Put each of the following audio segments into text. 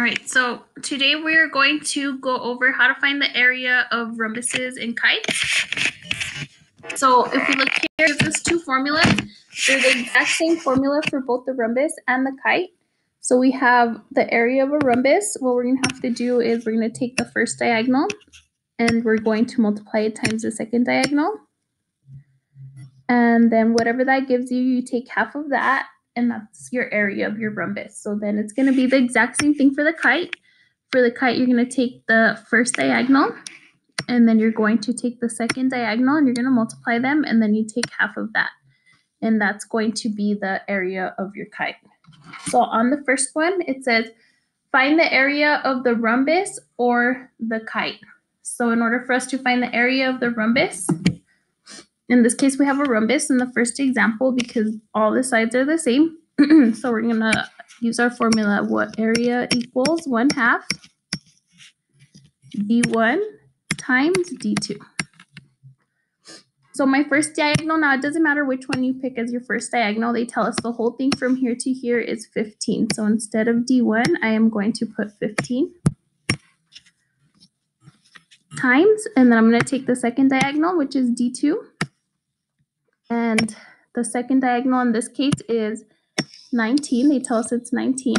All right, so today we're going to go over how to find the area of rhombuses and kites. So if we look here, gives two formulas. They're the exact same formula for both the rhombus and the kite. So we have the area of a rhombus. What we're going to have to do is we're going to take the first diagonal and we're going to multiply it times the second diagonal. And then whatever that gives you, you take half of that and that's your area of your rhombus. So then it's going to be the exact same thing for the kite. For the kite, you're going to take the first diagonal and then you're going to take the second diagonal and you're going to multiply them and then you take half of that. And that's going to be the area of your kite. So on the first one, it says find the area of the rhombus or the kite. So in order for us to find the area of the rhombus, in this case, we have a rhombus in the first example because all the sides are the same. so we're going to use our formula. What area equals 1 half d1 times d2. So my first diagonal, now it doesn't matter which one you pick as your first diagonal. They tell us the whole thing from here to here is 15. So instead of d1, I am going to put 15 times, and then I'm going to take the second diagonal, which is d2. And the second diagonal in this case is 19. They tell us it's 19.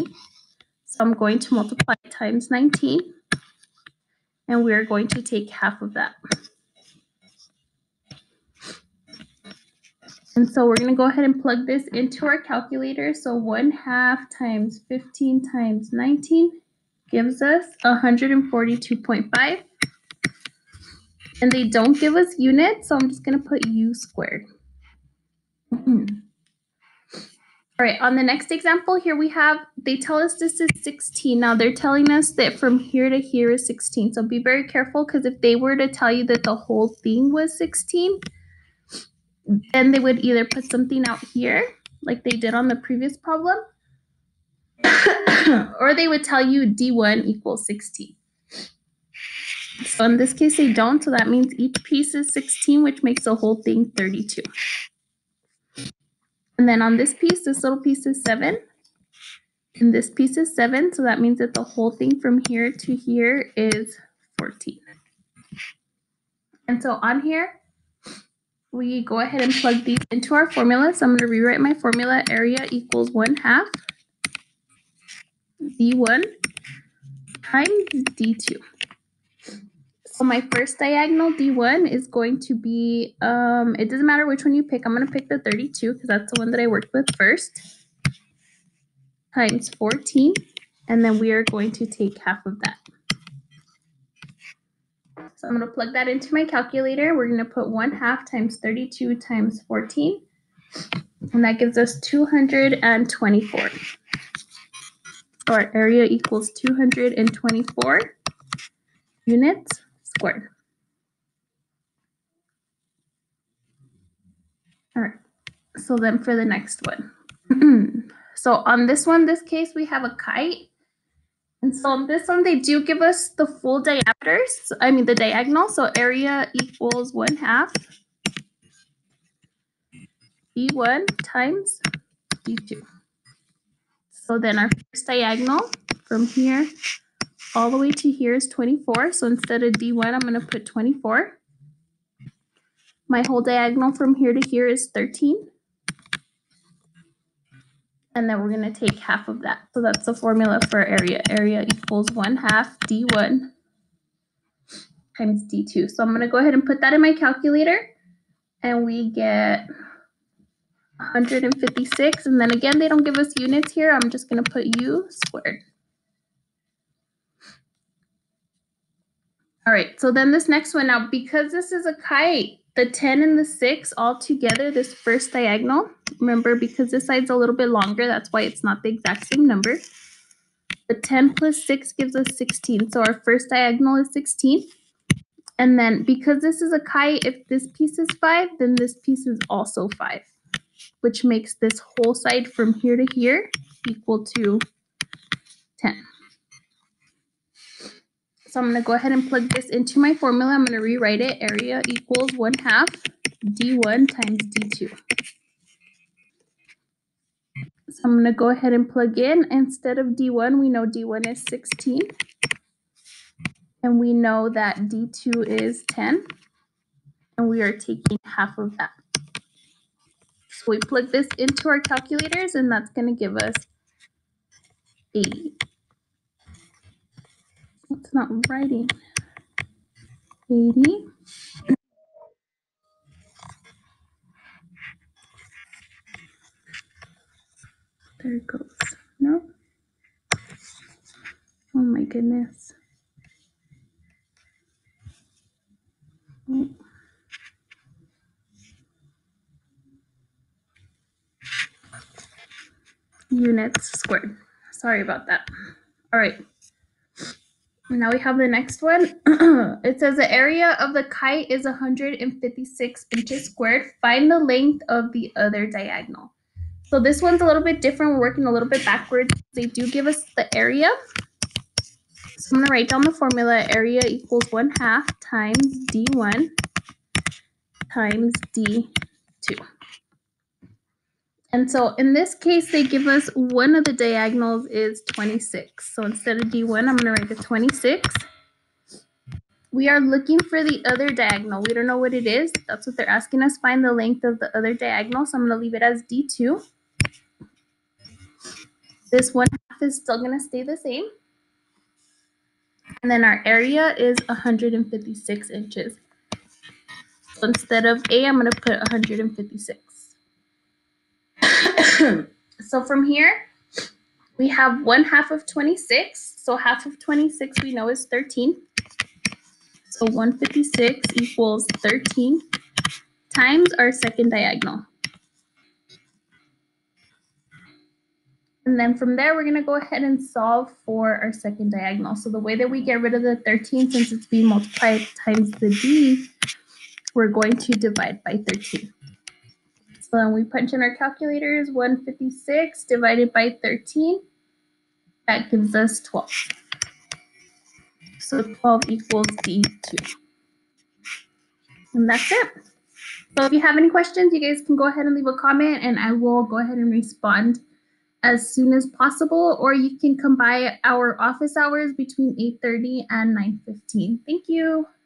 So I'm going to multiply times 19. And we're going to take half of that. And so we're going to go ahead and plug this into our calculator. So 1 half times 15 times 19 gives us 142.5. And they don't give us units, so I'm just going to put u squared. All right, on the next example here we have, they tell us this is 16. Now they're telling us that from here to here is 16. So be very careful because if they were to tell you that the whole thing was 16, then they would either put something out here like they did on the previous problem, or they would tell you D1 equals 16. So in this case, they don't. So that means each piece is 16, which makes the whole thing 32. And then on this piece, this little piece is 7. And this piece is 7. So that means that the whole thing from here to here is 14. And so on here, we go ahead and plug these into our formula. So I'm going to rewrite my formula. Area equals 1 half D1 times D2. So my first diagonal D1 is going to be, um, it doesn't matter which one you pick. I'm going to pick the 32 because that's the one that I worked with first. Times 14. And then we are going to take half of that. So I'm going to plug that into my calculator. We're going to put 1 half times 32 times 14. And that gives us 224. So Our area equals 224 units All right, so then for the next one. so on this one, this case, we have a kite. And so on this one, they do give us the full diameters. I mean, the diagonal. So area equals 1 half d1 times d2. So then our first diagonal from here all the way to here is 24. So instead of D1, I'm going to put 24. My whole diagonal from here to here is 13. And then we're going to take half of that. So that's the formula for area. Area equals 1 half D1 times D2. So I'm going to go ahead and put that in my calculator. And we get 156. And then again, they don't give us units here. I'm just going to put U squared. All right, so then this next one now, because this is a kite, the 10 and the 6 all together, this first diagonal, remember, because this side's a little bit longer, that's why it's not the exact same number. The 10 plus 6 gives us 16. So our first diagonal is 16. And then because this is a kite, if this piece is 5, then this piece is also 5, which makes this whole side from here to here equal to 10. So I'm going to go ahead and plug this into my formula. I'm going to rewrite it. Area equals 1 half d1 times d2. So I'm gonna go ahead and plug in, instead of D1, we know D1 is 16. And we know that D2 is 10. And we are taking half of that. So we plug this into our calculators and that's gonna give us 80. It's not writing. 80. There it goes. No? Oh my goodness. Units squared. Sorry about that. All right. Now we have the next one. it says the area of the kite is 156 inches squared. Find the length of the other diagonal. So this one's a little bit different. We're working a little bit backwards. They do give us the area. So I'm going to write down the formula. Area equals 1 half times D1 times D2. And so in this case, they give us one of the diagonals is 26. So instead of D1, I'm going to write the 26. We are looking for the other diagonal. We don't know what it is. That's what they're asking us. Find the length of the other diagonal. So I'm going to leave it as D2. This one half is still going to stay the same. And then our area is 156 inches. So instead of A, I'm going to put 156. so from here, we have one half of 26. So half of 26 we know is 13. So 156 equals 13 times our second diagonal. And then from there, we're going to go ahead and solve for our second diagonal. So the way that we get rid of the 13, since it's being multiplied times the d, we're going to divide by 13. So then we punch in our calculators, 156 divided by 13. That gives us 12. So 12 equals D2. And that's it. So if you have any questions, you guys can go ahead and leave a comment and I will go ahead and respond as soon as possible, or you can come by our office hours between 8.30 and 9.15. Thank you.